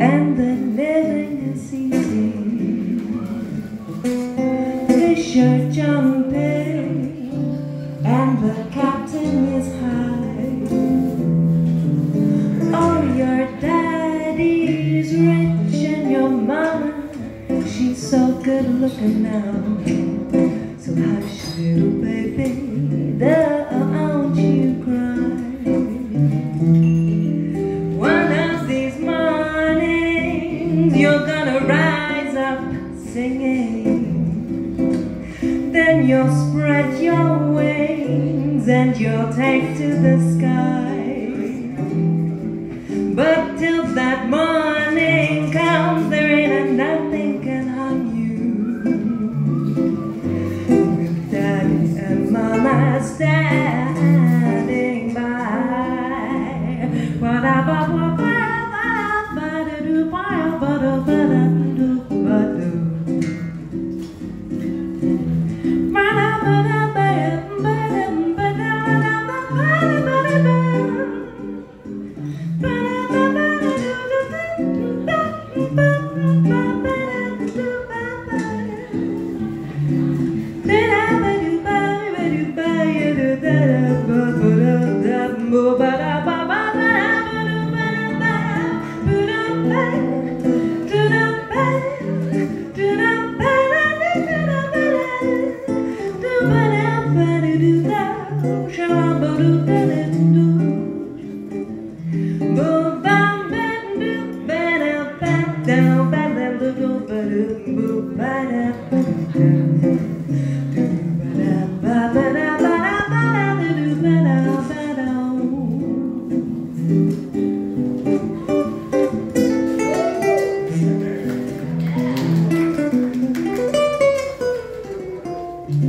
and the living is easy. Fish are jumping, and the captain is high. Oh, your daddy's rich, and your mama, she's so good looking now. So hush, little baby, you're gonna rise up singing. Then you'll spread your wings and you'll take to the sky. But till that morning comes, there ain't nothing can harm you. With daddy and mama standing by. Summertime and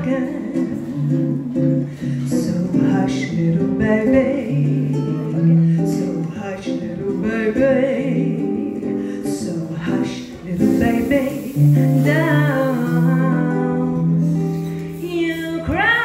looking. So hush, little baby. So hush, little baby. So hush, little baby. Down you cry.